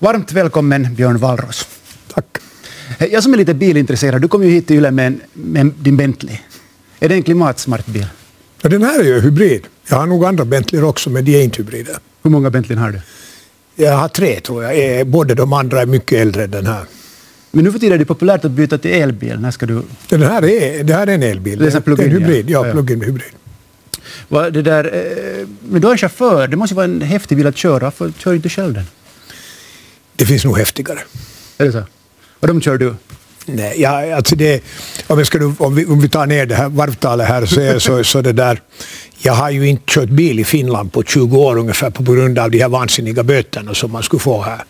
Varmt välkommen Björn Wallros. Tack. Jag som är lite bilintresserad, du kom ju hit till Yle med, med din Bentley. Är det en klimatsmart bil? Ja, den här är ju hybrid. Jag har nog andra Bentleyer också, men de är inte hybrider. Hur många Bentley har du? Jag har tre tror jag. Eh, Både de andra är mycket äldre än den här. Men nu för tiden är det populärt att byta till elbil. När ska du... Den här är, det här är en elbil. Det är en plug-in, en hybrid. ja. Ja, plug-in hybrid. Va, det där, eh, men du är en chaufför, det måste vara en häftig bil att köra. Varför kör du inte själv den? Det finns nog häftigare. Är det så? Och de kör du? Nej, ja, alltså det, om, jag ska, om, vi, om vi tar ner det här varvtalet här så, är, så, så det där. Jag har ju inte kört bil i Finland på 20 år ungefär på grund av de här vansinniga böterna som man skulle få här.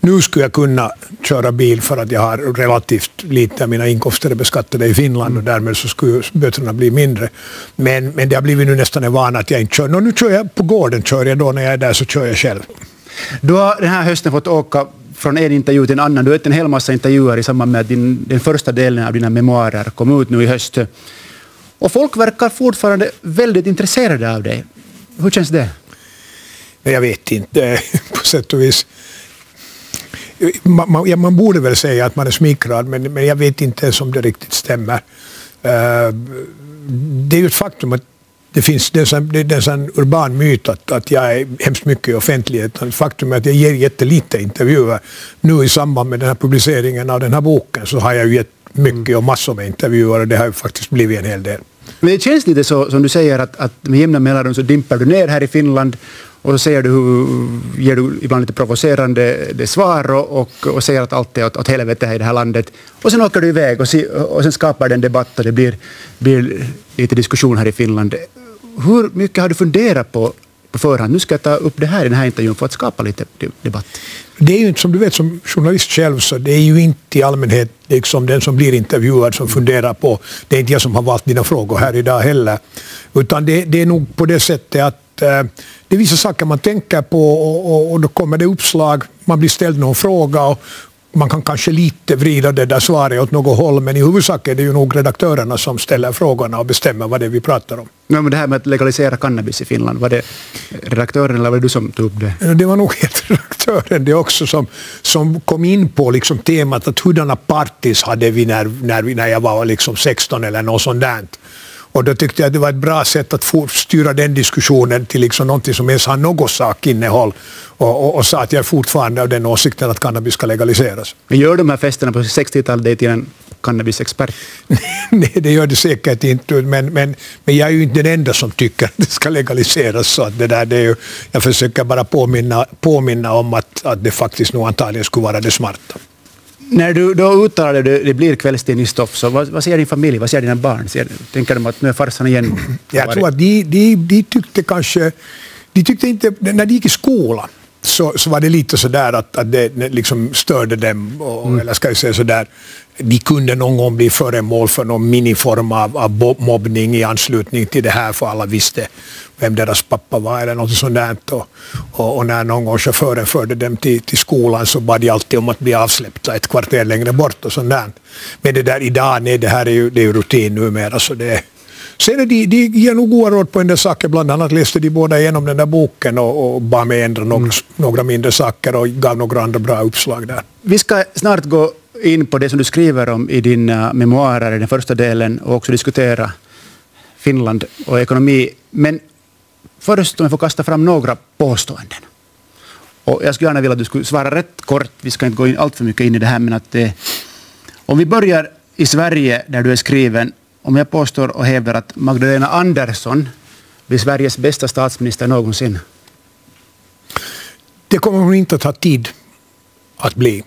Nu skulle jag kunna köra bil för att jag har relativt lite av mina inkomster är beskattade i Finland och därmed så skulle böterna bli mindre. Men, men det har blivit nu nästan en vana att jag inte kör. Nå, nu kör jag på gården, kör jag då när jag är där så kör jag själv. Du har den här hösten fått åka från en intervju till en annan. Du har gett en hel massa intervjuer i samband med att din, den första delen av dina memoarer kom ut nu i höst. Och folk verkar fortfarande väldigt intresserade av dig. Hur känns det? Jag vet inte, på sätt och vis. Man, man, ja, man borde väl säga att man är smickrad, men, men jag vet inte ens om det riktigt stämmer. Eh, det är ju ett faktum att det finns det är en en sån urban myt att, att jag är hemskt mycket i offentligheten. Faktum är att jag ger jättelite intervjuer. Nu i samband med den här publiceringen av den här boken så har jag ju gett mycket och massor med intervjuer och det har ju faktiskt blivit en hel del. Men det känns lite så som du säger att, att med jämna mellanrum så dimper du ner här i Finland och så säger du, ger du ibland lite provocerande det svar och, och, och säger att allt är åt, åt helvete här i det här landet. Och sen åker du iväg och, se, och sen skapar det en debatt och det blir, blir lite diskussion här i Finland. Hur mycket har du funderat på på förhand? Nu ska jag ta upp det här i den här intervjun för att skapa lite debatt. Det är ju inte som du vet som journalist själv så det är ju inte i allmänhet liksom den som blir intervjuad som funderar på, det är inte jag som har valt dina frågor här idag heller, utan det, det är nog på det sättet att det är vissa saker man tänker på och, och, då kommer det uppslag, man blir ställd någon fråga och man kan kanske lite vrida det där svaret åt något håll men i huvudsak är det ju nog redaktörerna som ställer frågorna och bestämmer vad det är vi pratar om. Nej, men det här med att legalisera cannabis i Finland, var det redaktören eller var det du som tog upp det? Det var nog helt redaktören det också som, som kom in på liksom temat att hurdana parties hade vi när, när, vi, när jag var liksom 16 eller något sånt där. Och då tyckte jag att det var ett bra sätt att få styra den diskussionen till liksom någonting som ens har något sakinnehåll och, och, och sa att jag är fortfarande av den åsikten att cannabis ska legaliseras. Men gör de här festerna på 60-talet dig till en cannabisexpert? Nej, det gör det säkert inte, men, men, men jag är ju inte den enda som tycker att det ska legaliseras. Så att det där, det är ju, jag försöker bara påminna, påminna om att, att det faktiskt nog antagligen skulle vara det smarta. När du då uttalar dig, det, blir kvällstidningsstoff, så vad, vad säger din familj, vad säger dina barn? Ser, tänker de att nu är farsan igen? Jag tror att de, de, de tyckte kanske... De tyckte inte... När de gick i skolan så, så var det lite sådär att, att det liksom störde dem. Och, Eller ska jag säga sådär, de kunde någon gång bli föremål för någon miniform av, av mobbning i anslutning till det här för alla visste vem deras pappa var eller något sånt där. Och, och, och när någon gång chauffören förde dem till, till skolan så bad de alltid om att bli avsläppta ett kvarter längre bort och sånt där. Men det där idag, nej det här är ju, det är ju rutin numera så det Sen de, de ger nog goda råd på en del saker. Bland annat läste de båda igenom den där boken och, och bad mig ändra några, några mindre saker och gav några andra bra uppslag där. Vi ska snart gå in på det som du skriver om i dina memoarer i den första delen och också diskutera Finland och ekonomi. Men först om jag får kasta fram några påståenden. Och jag skulle gärna vilja att du skulle svara rätt kort. Vi ska inte gå in allt för mycket in i det här, men att det, om vi börjar i Sverige där du är skriven. Om jag påstår och hävdar att Magdalena Andersson blir Sveriges bästa statsminister någonsin. Det kommer hon inte att ha tid att bli.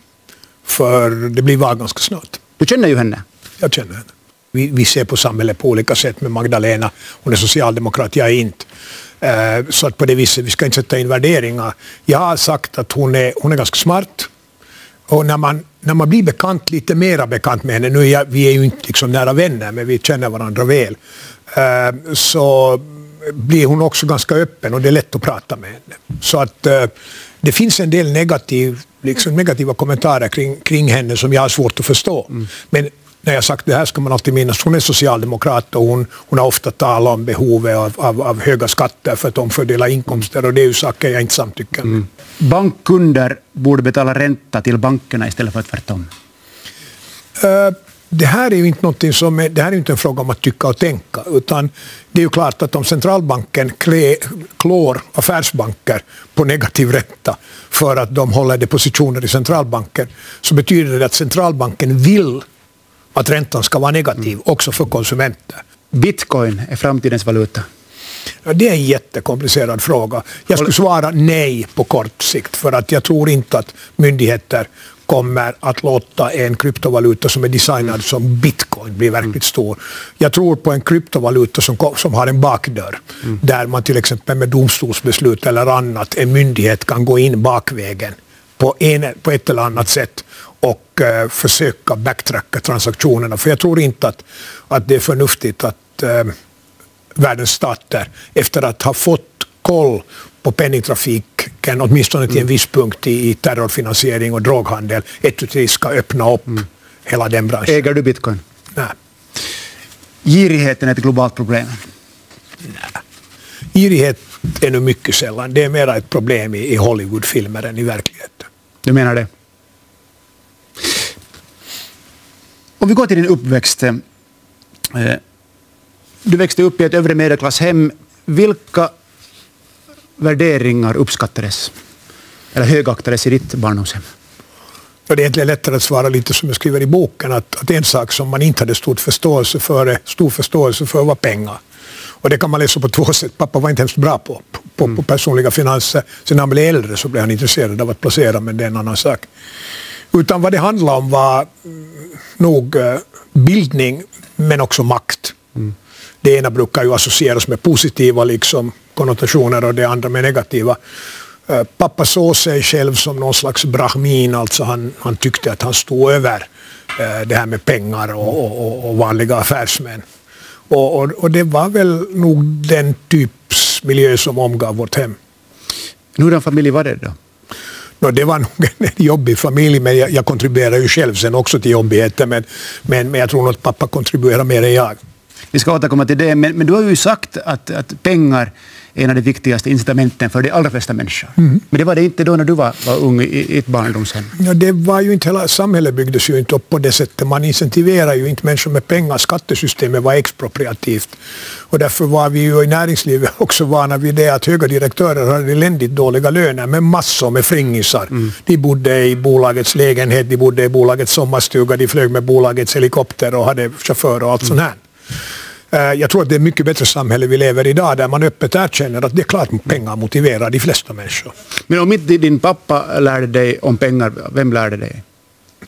För det blir val ganska snart. Du känner ju henne. Jag känner henne. Vi, vi ser på samhället på olika sätt med Magdalena. Hon är socialdemokrat, jag är inte. Eh, så att på det viset, vi ska inte sätta in värderingar. Jag har sagt att hon är, hon är ganska smart. Och när man, när man blir bekant, lite mera bekant med henne, nu är jag, vi är ju inte liksom nära vänner, men vi känner varandra väl, eh, så blir hon också ganska öppen och det är lätt att prata med henne. Så att eh, det finns en del negativ, liksom negativa kommentarer kring, kring henne som jag har svårt att förstå. Men när jag sagt det här ska man alltid minnas, hon är socialdemokrat och hon, hon har ofta talat om behovet av, av, av höga skatter för att omfördela inkomster och det är ju saker jag inte samtycker med. Mm. Bankkunder borde betala ränta till bankerna istället för tvärtom. Uh, det här är ju inte någonting som är, det här är inte en fråga om att tycka och tänka, utan det är ju klart att om centralbanken klä, klår affärsbanker på negativ ränta för att de håller depositioner i centralbanken, så betyder det att centralbanken vill att räntan ska vara negativ mm. också för konsumenter. Bitcoin är framtidens valuta. Ja, det är en jättekomplicerad fråga. Jag skulle svara nej på kort sikt, för att jag tror inte att myndigheter kommer att låta en kryptovaluta som är designad som bitcoin bli verkligt stor. Jag tror på en kryptovaluta som, som har en bakdörr, mm. där man till exempel med domstolsbeslut eller annat, en myndighet kan gå in bakvägen på, en, på ett eller annat sätt och uh, försöka backtracka transaktionerna. För jag tror inte att, att det är förnuftigt att uh, världens stater, efter att ha fått koll på penningtrafiken, åtminstone till en viss punkt i, i terrorfinansiering och droghandel, ett ska öppna upp mm. hela den branschen. Äger du bitcoin? Nej. Girigheten är ett globalt problem? Nej. Girighet är nu mycket sällan. Det är mer ett problem i, i Hollywoodfilmer än i verkligheten. Du menar det? Om vi går till din uppväxt. Eh, du växte upp i ett övre medelklasshem. Vilka värderingar uppskattades eller högaktades i ditt barndomshem? det är egentligen lättare att svara lite som jag skriver i boken, att, att en sak som man inte hade stor förståelse för, stor förståelse för var pengar. Och det kan man läsa på två sätt. Pappa var inte hemskt bra på, på, mm. på personliga finanser. Sen när han blev äldre så blev han intresserad av att placera, men det är en annan sak. Utan vad det handlade om var mm, nog eh, bildning, men också makt. Mm. Det ena brukar ju associeras med positiva liksom, konnotationer och det andra med negativa. Eh, pappa såg sig själv som någon slags brahmin, alltså han, han tyckte att han stod över eh, det här med pengar och, och, och vanliga affärsmän. Och, och, och, det var väl nog den typs miljö som omgav vårt hem. Hurdan familj var det då? No, det var nog en jobbig familj, men jag, jag kontribuerar ju själv sen också till jobbigheter. Men, men, men jag tror nog att pappa kontribuerar mer än jag. Vi ska återkomma till det, men, men du har ju sagt att, att pengar är en av de viktigaste incitamenten för de allra flesta människor. Mm. Men det var det inte då när du var, var ung i, ett barndomshem? Ja, det var ju inte hela samhället byggdes ju inte upp på det sättet. Man incentiverar ju inte människor med pengar. Skattesystemet var expropriativt. Och därför var vi ju i näringslivet också vana vid det att höga direktörer hade eländigt dåliga löner med massor med fringisar. Mm. De bodde i bolagets lägenhet, de bodde i bolagets sommarstuga, de flög med bolagets helikopter och hade chaufför och allt mm. sånt här. Eh, jag tror att det är mycket bättre samhälle vi lever i idag där man öppet erkänner att det är klart att pengar motiverar de flesta människor. Men om inte din pappa lärde dig om pengar, vem lärde dig?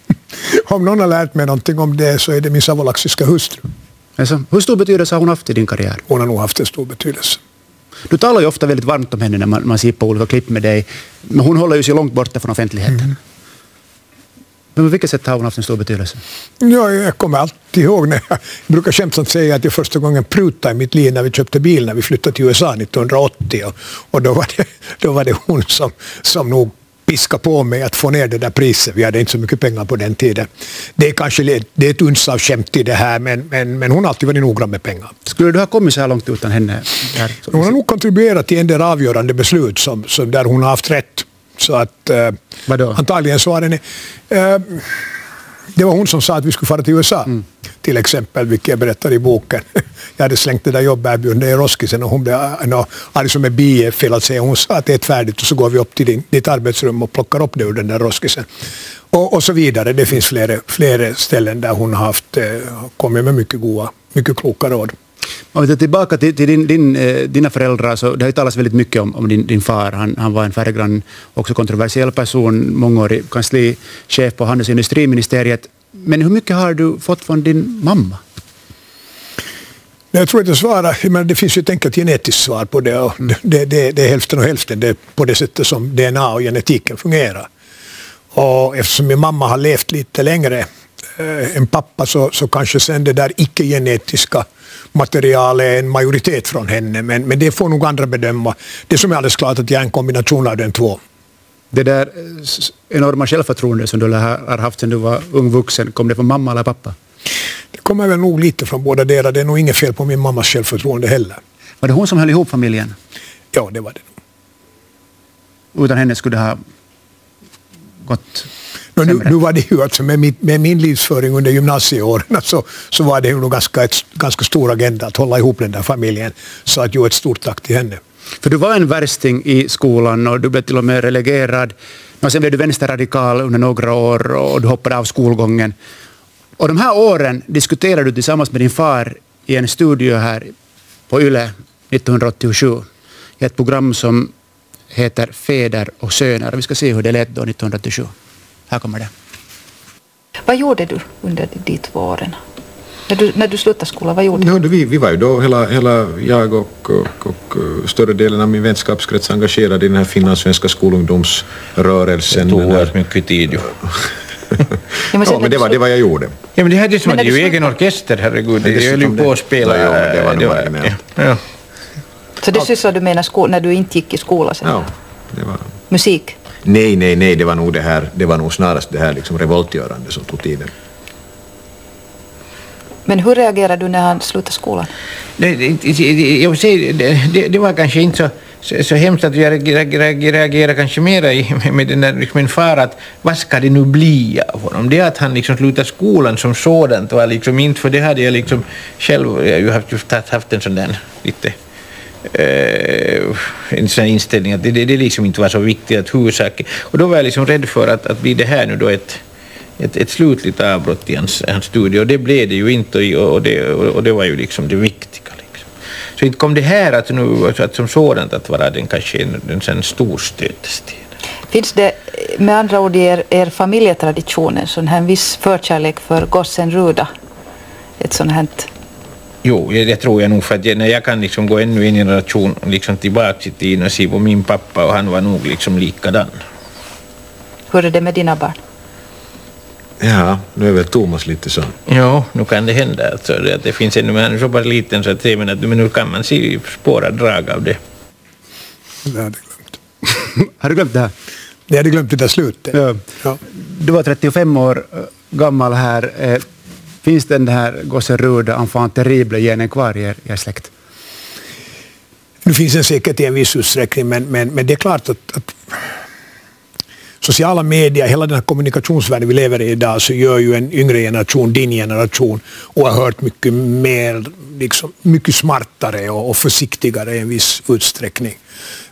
om någon har lärt mig någonting om det så är det min savolaxiska hustru. Alltså, hur stor betydelse har hon haft i din karriär? Hon har nog haft en stor betydelse. Du talar ju ofta väldigt varmt om henne när man, man ser på olika klipp med dig. Men hon håller ju sig långt borta från offentligheten. Mm. Men på vilket sätt har hon haft en stor betydelse? Ja, jag kommer alltid ihåg när jag, jag brukar skämtsamt säga att jag första gången prutade i mitt liv när vi köpte bil när vi flyttade till USA 1980. Och, och då, var det, då var det hon som, som nog piska på mig att få ner det där priset. Vi hade inte så mycket pengar på den tiden. Det är kanske det är ett uns av skämt i det här, men, men, men hon har alltid varit noggrann med pengar. Skulle du ha kommit så här långt utan henne? Hon har nog kontribuerat till en del avgörande beslut som, som där hon har haft rätt. Så att eh, antagligen så var det... Eh, det var hon som sa att vi skulle fara till USA. Mm. Till exempel, vilket jag berättar i boken. Jag hade slängt det där jobberbjudandet i roskisen och hon blev no, arg som en bieffel att säga. Hon sa att det är färdigt och så går vi upp till din, ditt arbetsrum och plockar upp det ur den där roskisen. Och, och så vidare. Det finns flera, flera ställen där hon har haft, eh, kommit med mycket goda, mycket kloka råd. Om vi tar tillbaka till, till din, din, eh, dina föräldrar, så det har ju talats väldigt mycket om, om din, din far. Han, han var en färggrann, också kontroversiell person, mångårig kanslichef på Handels och industriministeriet. Men hur mycket har du fått från din mamma? Jag tror att jag svarar, men det finns ju ett enkelt genetiskt svar på det. Och mm. det, det, det, är hälften och hälften, det är på det sättet som DNA och genetiken fungerar. Och eftersom min mamma har levt lite längre äh, än pappa så, så kanske sen det där icke-genetiska material är en majoritet från henne, men, men det får nog andra bedöma. Det som är alldeles klart att jag är en kombination av de två. Det där eh, enorma självförtroende som du har haft sedan du var ung vuxen, kom det från mamma eller pappa? Det kommer väl nog lite från båda delar. Det är nog inget fel på min mammas självförtroende heller. Var det hon som höll ihop familjen? Ja, det var det. Utan henne skulle det ha gått No, nu, nu var det ju alltså med, mitt, med min livsföring under gymnasieåren så, så var det ju nog ganska, ett, ganska stor agenda att hålla ihop den där familjen. Så att ju ett stort tack till henne. För du var en värsting i skolan och du blev till och med relegerad. Och sen blev du vänsterradikal under några år och du hoppade av skolgången. Och de här åren diskuterade du tillsammans med din far i en studio här på YLE 1987 i ett program som heter Fäder och söner. Vi ska se hur det lät då 1987. Här kommer det. Vad gjorde du under de två åren? När du, när du slutade skolan, vad gjorde du? Det- vi, vi var ju då hela, hela jag och, och, och större delen av min vänskapskrets engagerade i den här finlandssvenska skolungdomsrörelsen. Det tog här- oerhört mycket tid ju. Ja, Ja, sen när men det var det var jag gjorde. Ja, men det hade som Men att när det är ju egen orkester, herregud. Ja, Det höll ju på det. att spela. Ja, ja, det var nog marginellt. ja. Så det sysslade du med när, du inte gick i skolan sen? Ja, det var... Musik? Nej, nej, nej, det var nog det här, det var nog snarast det här liksom revoltgörande som tog tiden. Men hur reagerade du när han slutade skolan? Det, det, det, jag vill säga, det, det, det var kanske inte så, så, så hemskt att jag reagerade reagera kanske mera i, med den där liksom min far att vad ska det nu bli av honom? Det att han liksom slutade skolan som sådant var liksom inte, för det hade jag liksom själv, jag har ju haft, haft en sån där lite eh, en sån här inställning att det, det, det liksom inte var så viktigt att huvudsaken... Och då var jag liksom rädd för att, att blir det här nu då ett, ett, ett slutligt avbrott i hans, hans studie och det blev det ju inte och, och, det, och, och det var ju liksom det viktiga. Liksom. Så inte kom det här att, nu, att som sådant att vara den kanske en, en sån stor stötesten. Finns det med andra ord i er, er familjetradition en sån här viss förkärlek för gossen Ruda? Ett sånt här... Jo, det, det tror jag nog för att jag, när jag kan liksom gå ännu en generation liksom tillbaka i tiden och se på min pappa och han var nog liksom likadan. Hur är det med dina barn? Ja, nu är väl Thomas lite så. Ja, nu kan det hända alltså, det, att det finns ännu, men han är så pass liten så att men, att, men nu kan man se spåra drag av det. Det hade jag glömt. Har du glömt det här? Jag hade glömt det där slutet. Ja. Ja. Du var 35 år eh, gammal här. Finns den här gossen Ruda, enfant terrible, genen kvar i er, er släkt? Nu finns den säkert i en viss utsträckning, men, men, men det är klart att, att sociala medier, hela den här kommunikationsvärlden vi lever i idag, så gör ju en yngre generation, din generation, oerhört mycket mer, liksom, mycket smartare och, och försiktigare i en viss utsträckning.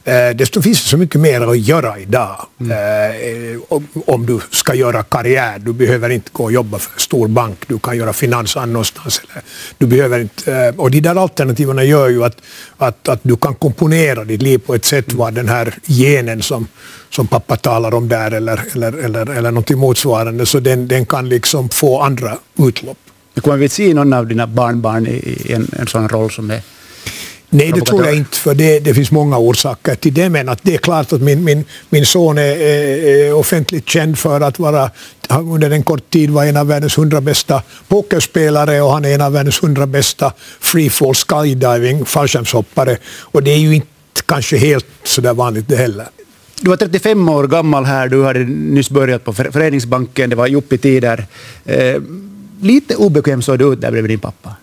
Eh, desto finns det så mycket mer att göra idag. Eh, om, du ska göra karriär, du behöver inte gå och jobba för en stor bank, du kan göra finans. Eller, du behöver inte, eh, och de där alternativen gör ju att, att, att du kan komponera ditt liv på ett sätt var den här genen som, som pappa talar om där eller, eller, eller, eller någonting motsvarande, så den, den kan liksom få andra utlopp. Kommer vi att se någon av dina barnbarn i en, en sån roll som är... Nej, det tror jag inte, för det, det finns många orsaker till det. Men att det är klart att min, min, min son är, är, offentligt känd för att vara, under en kort tid var en av världens hundra bästa pokerspelare och han är en av världens hundra bästa freefall skydiving fallskärmshoppare. Och det är ju inte kanske helt sådär vanligt det heller. Du var 35 år gammal här, du hade nyss börjat på För- Föreningsbanken, det var jobbiga tider. Eh, lite obekväm såg du ut där bredvid din pappa.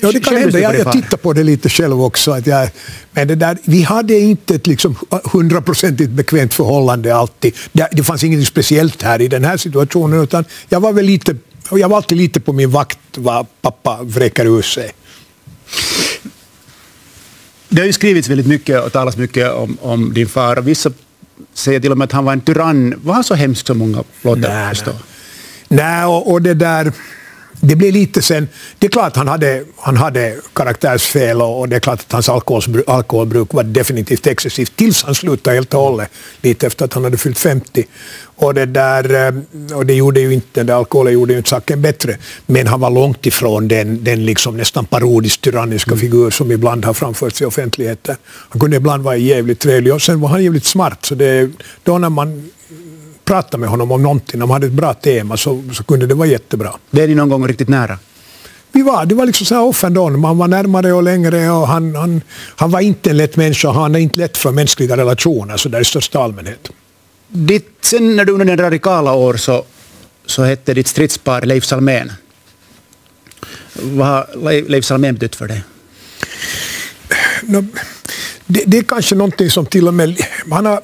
Ja, det kan hända. Jag, jag tittar på det lite själv också. Att jag, men det där, vi hade inte ett liksom hundraprocentigt bekvämt förhållande alltid. Det, det fanns inget speciellt här i den här situationen, utan jag var väl lite jag var alltid lite på min vakt vad pappa vräker ur sig. Det har ju skrivits väldigt mycket och talats mycket om, om din far. Vissa säger till och med att han var en tyrann. Var han så hemsk som många låter Nej, förstå? Nej, och, och det där... Det blev lite sen... Det är klart han hade, han hade karaktärsfel och, och det är klart att hans alkoholbruk, alkoholbruk var definitivt excessivt tills han slutade helt och hållet, lite efter att han hade fyllt 50. Och det, där, eh, och det gjorde ju inte, den alkoholen gjorde ju inte saken bättre. Men han var långt ifrån den, den liksom nästan parodiskt tyranniska figur som ibland har framförts i offentligheten. Han kunde ibland vara jävligt trevlig och sen var han jävligt smart. Så det, då när man pratade med honom om någonting, om han hade ett bra tema, så, så kunde det vara jättebra. Det är ni någon gång riktigt nära? Vi var, det var liksom så här off and on. Man var närmare och längre och han, han, han var inte en lätt människa. Han är inte lätt för mänskliga relationer så där i största allmänhet. Ditt, sen när du under den radikala år så, så hette ditt stridspar Leif Salmén. Vad har Le- Leif Salmén betytt för dig? No, det, det är kanske någonting som till och med... Han, har,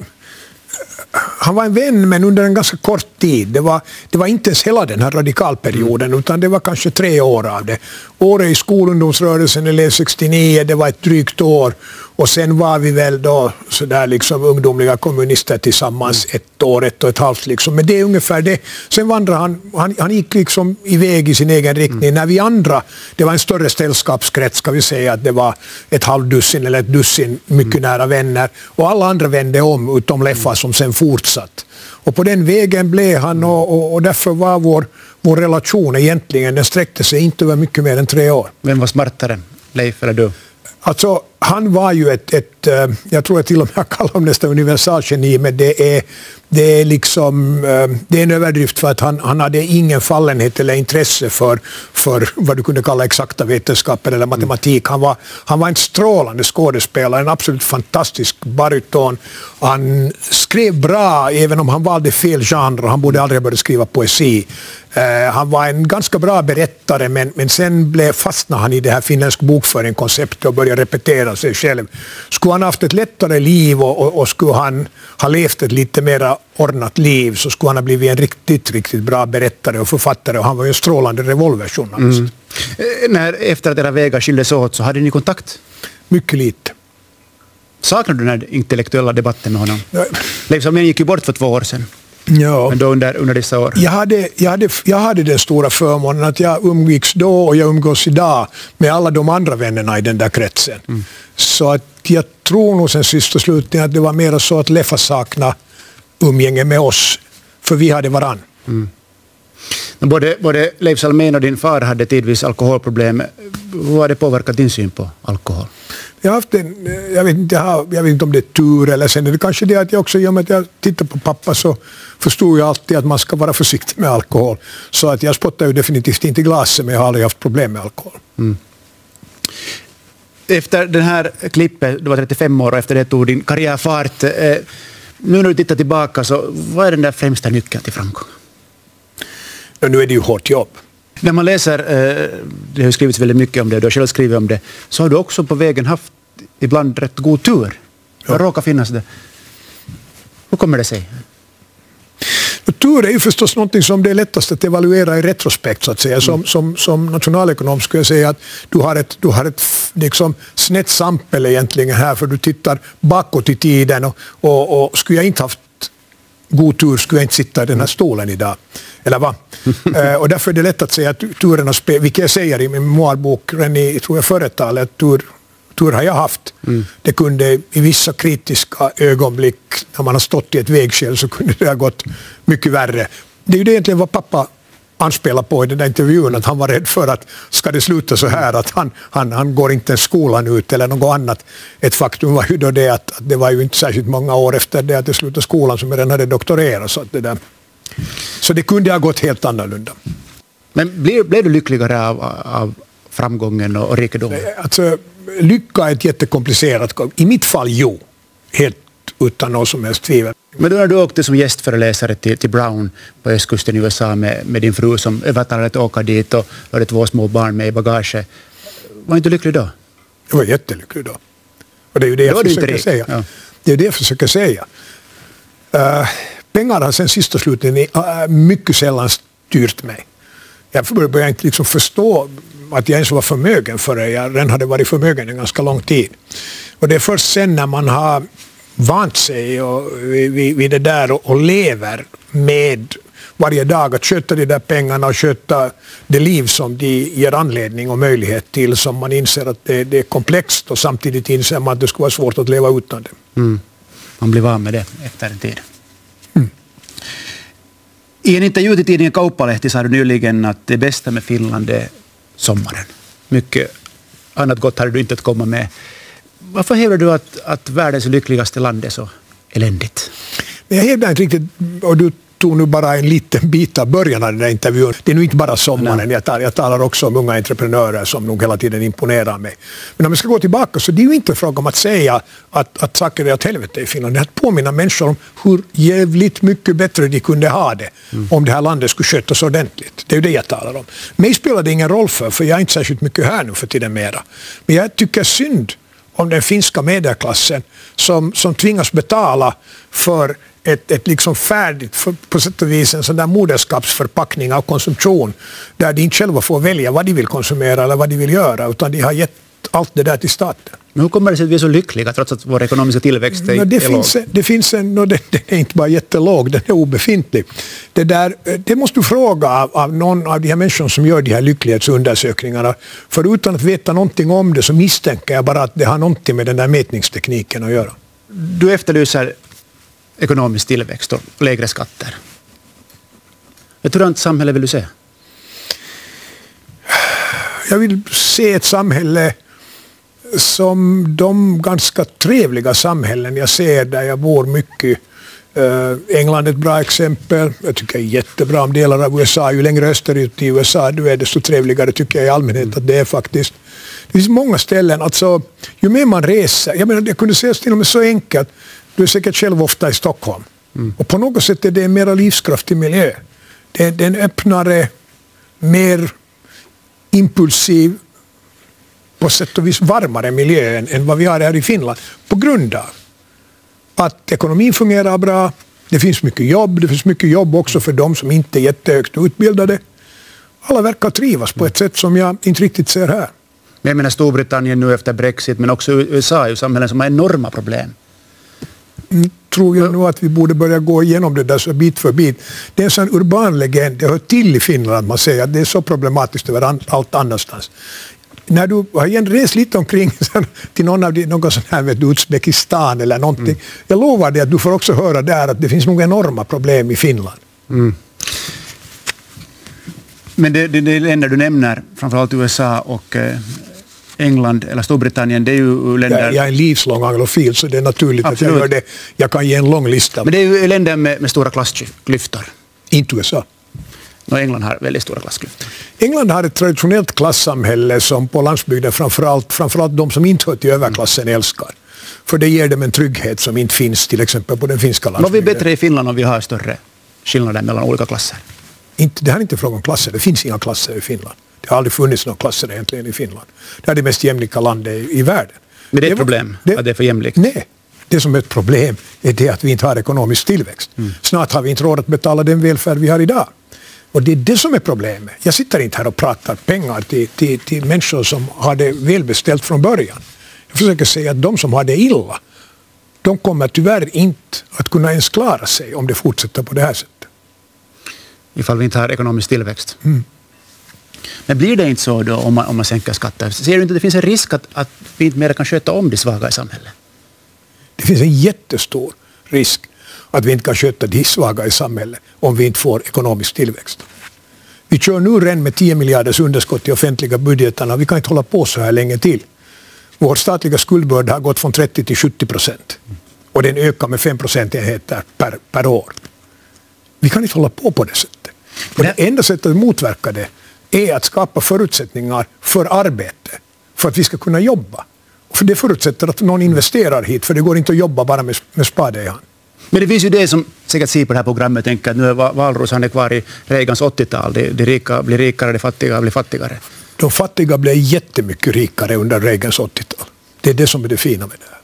han var en vän, men under en ganska kort tid. Det var, det var inte ens hela den här radikalperioden, utan det var kanske tre år av det. Året i skolungdomsrörelsen, eller 69, det var ett drygt år. Och sen var vi väl då sådär liksom ungdomliga kommunister tillsammans ett år, ett och ett halvt. Liksom. Men det är ungefär det. Sen vandrade han, han, han gick liksom iväg i sin egen riktning. När vi andra, det var en större sällskapskrets, ska vi säga att det var ett halvdussin eller ett dussin mycket nära vänner. Och alla andra vände om, utom Leffa som sen fortsatt. Och på den vägen blev han och, och, och därför var vår, vår relation egentligen, den sträckte sig inte över mycket mer än tre år. Vem var smartare? Leif eller du? Alltså, han var ju ett, ett eh, jag tror jag till och med jag kallar honom nästan universalgeni, men det är, det är liksom, eh, det är en överdrift för att han, han hade ingen fallenhet eller intresse för, för vad du kunde kalla exakta vetenskaper eller matematik. Han var, han var en strålande skådespelare, en absolut fantastisk baryton. Han skrev bra, även om han valde fel genre. Han borde aldrig ha börjat skriva poesi. Eh, han var en ganska bra berättare, men, men sen blev, fastnade han i det här finländsk bokföring-konceptet och började repetera sig själv. Skulle han haft ett lättare liv och, och, och skulle han ha levt ett lite mer ordnat liv så skulle han ha blivit en riktigt, riktigt bra berättare och författare och han var ju en strålande revolverjournalist. Mm. Eh, När, efter att era vägar skildes åt så hade ni kontakt. Mycket lite. Saknar du den här intellektuella debatten med honom? Ja. Leif Salmén gick ju bort för två år sedan. Ja. Men då under, under dessa år. Jag hade, jag, hade, jag hade den stora förmånen att jag umgicks då och jag umgås idag med alla de andra vännerna i den där kretsen. Så att jag tror nog sen sist och slutligen att det var mer så att Leffa saknade umgänge med oss, för vi hade varann. Men Både, både Leif Salmén och din far hade tidvis alkoholproblem. Hur har det påverkat din syn på alkohol? Jag har haft en, jag vet, inte, jag, har, jag vet inte om det är tur eller sen är det kanske det att jag också, i och med att jag tittar på pappa så förstod jag alltid att man ska vara försiktig med alkohol. Så att jag spottar ju definitivt inte i glaset men jag har aldrig haft problem med alkohol. Efter den här klippet, du var 35 år och efter det tog din karriär fart. Eh, nu när du tittar tillbaka, så vad är den där främsta nyckeln till framgång? Och nu är det ju hårt jobb. När man läser, eh, det har skrivits väldigt mycket om det, du har själv skrivit om det, så har du också på vägen haft ibland rätt god tur. Det Ja. råkar finnas det. Hur kommer det sig? Tur är ju förstås någonting som det är lättast att evaluera i retrospekt. Så att säga. Som, som, som nationalekonom skulle jag säga att du har ett, du har ett liksom, snett sampel egentligen här, för du tittar bakåt i tiden och, och, och skulle jag inte haft god tur skulle jag inte sitta i den här stolen idag. Eller va? Eh, och därför är det lätt att säga att turen har spelat, vilket jag säger i min memoarbok redan i tror jag, förra talet, att tur, tur har jag haft. Det kunde i vissa kritiska ögonblick, när man har stått i ett vägskäl, så kunde det ha gått mycket värre. Det är ju det egentligen vad pappa anspelar på i den där intervjun, att han var rädd för att ska det sluta så här, att han, han, han går inte ens skolan ut eller något annat. Ett faktum var ju då det att, att det var ju inte särskilt många år efter det att jag slutade skolan som jag redan hade doktorerat. Så, det där. så det kunde ha gått helt annorlunda. Men blev, blev du lyckligare av, av framgången och, och rikedomen? Alltså, lycka är ett jättekomplicerat... I mitt fall, jo. Helt utan något som helst tvivel. Men då när du åkte som gästföreläsare till, till Brown på östkusten i USA med, med din fru som övertalade att åka dit och hade två små barn med i bagaget. Var inte lycklig då? Jag var jättelycklig då. Och det är ju det jag inte försöker säga. Ja. Det är det jag försöker säga. Uh, pengar har sen sist och slutligen uh, mycket sällan styrt mig. Jag började inte liksom förstå att jag ens var förmögen förrän jag redan hade varit förmögen en ganska lång tid. Och det är först sen när man har vant sig och, vid, vid, det där och, och lever med varje dag att sköta de där pengarna och sköta det liv som de ger anledning och möjlighet till som man inser att det, det är komplext och samtidigt inser man att det skulle vara svårt att leva utan det. Mm. Man blir van med det efter en tid. I en intervju till tidningen Kauppalehti sa du nyligen att det bästa med Finland är sommaren. Mycket annat gott hade du inte att komma med. Varför hävdar du att, att världens lyckligaste land är så eländigt? Jag hävdar inte riktigt, och du tog nu bara en liten bit av början av den där intervjun. Det är nu inte bara sommaren, jag talar, jag talar också om unga entreprenörer som nog hela tiden imponerar mig. Men om vi ska gå tillbaka så det är ju inte fråga om att säga att, att saker är åt helvete i Finland. Det är att påminna människor om hur jävligt mycket bättre de kunde ha det mm. om det här landet skulle skötas ordentligt. Det är ju det jag talar om. Mig spelar det ingen roll för, för jag är inte särskilt mycket här nu för tiden mera. Men jag tycker synd om den finska medelklassen som, som tvingas betala för ett, ett liksom färdigt, för, på sätt och vis en sån där moderskapsförpackning av konsumtion där de inte själva får välja vad de vill konsumera eller vad de vill göra utan de har gett allt det där till staten. Men hur kommer det sig att vi är så lyckliga trots att vår ekonomiska tillväxt är, no, det är finns låg? Det finns en, no, den, den är inte bara jättelåg, den är obefintlig. Det, där, det måste du fråga av, av någon av de här människorna som gör de här lycklighetsundersökningarna. För utan att veta någonting om det så misstänker jag bara att det har någonting med den där mätningstekniken att göra. Du efterlyser ekonomisk tillväxt och lägre skatter. Ett hurdant samhälle vill du se? Jag vill se ett samhälle som de ganska trevliga samhällen jag ser där jag bor mycket. Eh, England är ett bra exempel. Jag tycker jättebra om delar av USA. Ju längre österut i USA du är, desto trevligare tycker jag i allmänhet att det är faktiskt. Det finns många ställen, alltså ju mer man reser, jag menar jag kunde säga till och med så enkelt, du är säkert själv ofta i Stockholm. Mm. Och på något sätt är det en mer livskraftig miljö. Det, det är en öppnare, mer impulsiv, på sätt och vis varmare miljö än, än vad vi har här i Finland. På grund av att ekonomin fungerar bra, det finns mycket jobb, det finns mycket jobb också för de som inte är jättehögt utbildade. Alla verkar trivas på ett sätt som jag inte riktigt ser här. Men jag menar Storbritannien nu efter Brexit, men också USA är ju samhällen som har enorma problem. Tror jag nog att vi borde börja gå igenom det där så bit för bit. Det är en sån urban legend, det hör till i Finland att man säger att det är så problematiskt överallt annanstans när du har igen rest lite omkring till någon av de, någon sån här vet du, Uzbekistan eller någonting. Mm. Jag lovar dig att du får också höra där att det finns nog enorma problem i Finland. Mm. Men det, det, det länder du nämner, framförallt USA och eh, England eller Storbritannien, det är ju länder... Jag, jag är en livslång anglofil så det är naturligt Absolut. att jag gör det. Jag kan ge en lång lista. Men det är ju länder med, med stora klassklyftor. Inte USA. Och England har väldigt stora klassklyftor. England har ett traditionellt klassamhälle som på landsbygden framförallt, framförallt de som inte hör till överklassen älskar. För det ger dem en trygghet som inte finns till exempel på den finska landsbygden. Var vi bättre i Finland om vi har större skillnader mellan olika klasser? Inte, det här är inte fråga om klasser, det finns inga klasser i Finland. Det har aldrig funnits några klasser egentligen i Finland. Det är det mest jämlika landet i, världen. Men det är ett problem det, att det är för jämlikt? Nej. Det som är ett problem är det att vi inte har ekonomisk tillväxt. Mm. Snart har vi inte råd att betala den välfärd vi har idag. Och det är det som är problemet. Jag sitter inte här och pratar pengar till, till, till människor som har det välbeställt från början. Jag försöker säga att de som har det illa, de kommer tyvärr inte att kunna ens klara sig om det fortsätter på det här sättet. Ifall vi inte har ekonomisk tillväxt. Mm. Men blir det inte så då om man, om man sänker skatter? Ser du inte att det finns en risk att, att vi inte mer kan sköta om de svaga i samhället? Det finns en jättestor risk att vi inte kan sköta de svaga i samhället om vi inte får ekonomisk tillväxt. Vi kör nu redan med 10 miljarders underskott i offentliga budgetarna. Vi kan inte hålla på så här länge till. Vår statliga skuldbörda har gått från 30 till 70 procent. Och den ökar med 5 procentenheter per, per år. Vi kan inte hålla på på det sättet. Och det enda sättet att motverka det är att skapa förutsättningar för arbete. För att vi ska kunna jobba. För det förutsätter att någon investerar hit, för det går inte att jobba bara med, med spade i hand. Men det finns ju det som säkert ser på det här programmet tänker att nu är Valros han är kvar i Reagans 80-tal. De, de rika blir rikare, de fattiga blir fattigare. De fattiga blev jättemycket rikare under Reagans 80-tal. Det är det som är det fina med det här.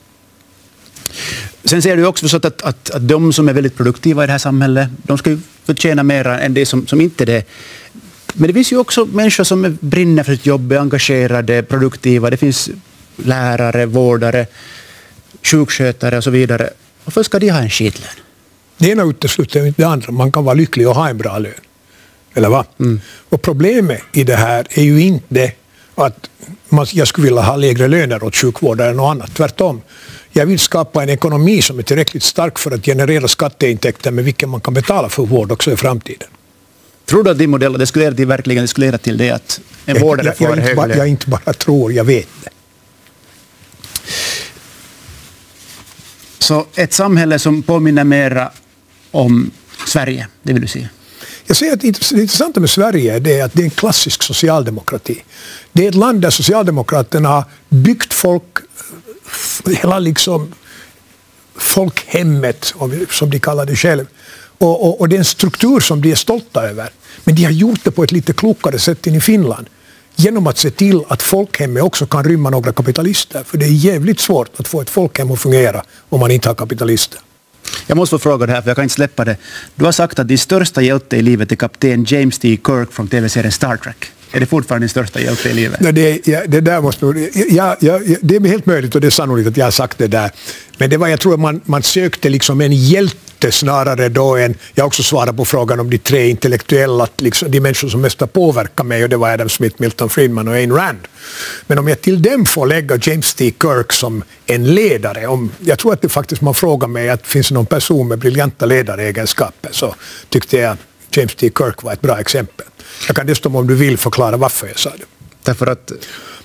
Sen ser du också så att, att, att, att de som är väldigt produktiva i det här samhället, de ska ju förtjäna mer än de som, som inte det. Men det finns ju också människor som brinner för sitt jobb, är engagerade, produktiva. Det finns lärare, vårdare, sjukskötare och så vidare. Varför ska de ha en skitlön? Det ena utesluter inte det andra. Man kan vara lycklig och ha en bra lön. Eller va? Mm. Och problemet i det här är ju inte att man, jag skulle vilja ha lägre löner åt sjukvårdare något annat. Tvärtom. Jag vill skapa en ekonomi som är tillräckligt stark för att generera skatteintäkter med vilka man kan betala för vård också i framtiden. Tror du att din modell det skulle leda till, verkligen det skulle leda till det att en vårdare får högre lön? Jag inte bara tror, jag vet det. Så ett samhälle som påminner mera om Sverige, det vill du säga? Jag säger att det intressanta med Sverige är att det är en klassisk socialdemokrati. Det är ett land där Socialdemokraterna har byggt folk, hela liksom folkhemmet, som de kallar det själv. Och, och, och, det är en struktur som de är stolta över. Men de har gjort det på ett lite klokare sätt än i Finland. Genom att se till att folkhemmet också kan rymma några kapitalister. För det är jävligt svårt att få ett folkhem att fungera om man inte har kapitalister. Jag måste få fråga det här, för jag kan inte släppa det. Du har sagt att din största hjälte i livet är kapten James T. Kirk från tv-serien Star Trek. Är det fortfarande din största hjälte i livet? Nej, det, ja, det där måste ja, ja, det är helt möjligt och det är sannolikt att jag har sagt det där. Men det var, jag tror att man, man sökte liksom en hjälte snarare då än... Jag har också svarat på frågan om de tre intellektuella, liksom, de människor som mest har påverkat mig och det var Adam Smith, Milton Friedman och Ayn Rand. Men om jag till dem får lägga James T. Kirk som en ledare, om, jag tror att det faktiskt man frågar mig att finns det någon person med briljanta ledaregenskaper så tyckte jag James T. Kirk var ett bra exempel. Jag kan dessutom om du vill förklara varför jag sa det. Därför att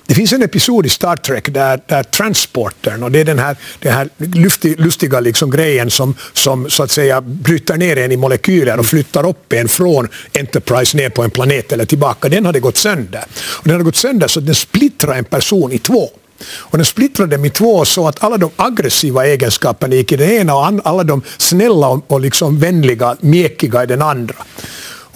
det finns en episod i Star Trek där, där transportern, och det är den här, den här lustig, lustiga liksom grejen som, som så att säga bryter ner en i molekyler och flyttar upp en från Enterprise ner på en planet eller tillbaka, den hade gått sönder. Och den hade gått sönder så att den splittrar en person i två. Och den splittrade dem i två så att alla de aggressiva egenskaperna gick i den ena och alla de snälla och, och liksom vänliga, mjäkiga i den andra.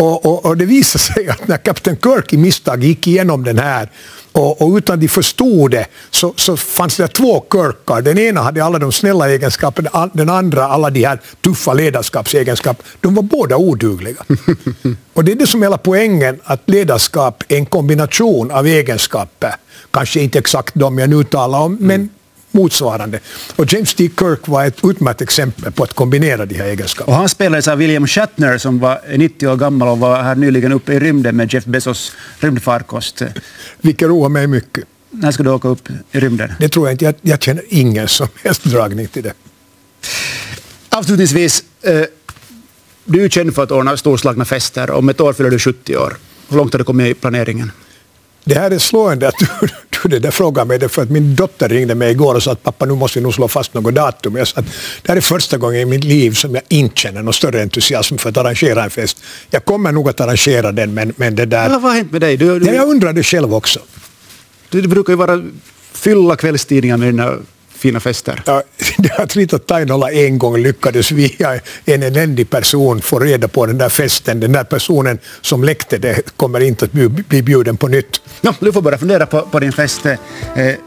Och, och, och, det visade sig att när Kapten Kirk i misstag gick igenom den här och, och utan de förstod det så, så fanns det två Kirkar. Den ena hade alla de snälla egenskaperna, den andra alla de här tuffa ledarskapsegenskaperna. De var båda odugliga. och det är det som är hela poängen, att ledarskap är en kombination av egenskaper. Kanske inte exakt de jag nu talar om, men motsvarande. Och James T. Kirk var ett utmärkt exempel på att kombinera de här egenskaperna. Och han spelades av William Shatner som var 90 år gammal och var här nyligen uppe i rymden med Jeff Bezos rymdfarkost. Vilket roar mig mycket. När ska du åka upp i rymden? Det tror jag inte. Jag, jag känner ingen som helst dragning till det. Avslutningsvis, eh, du är känd för att ordna storslagna fester. Om ett år fyller du 70 år. Hur långt har du kommit i planeringen? Det här är slående att du, du det där frågar mig det för att min dotter ringde mig igår och sa att pappa nu måste vi nog slå fast något datum. Jag sa att det här är första gången i mitt liv som jag inte känner någon större entusiasm för att arrangera en fest. Jag kommer nog att arrangera den men, men det där... Ja, vad har hänt med dig? Du, du... Ja, jag undrar det själv också. Du, brukar ju vara fylla kvällstidningar med dina fina fester. Ja, det att Rita Tainola en gång lyckades via en eländig person få reda på den där festen. Den där personen som läckte det kommer inte att bli bjuden på nytt. Ja, du får börja fundera på, på din fest eh,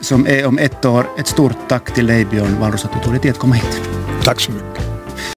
som är om ett år. Ett stort tack till dig Björn Wallros att du tog dig tid att komma hit. Tack så mycket.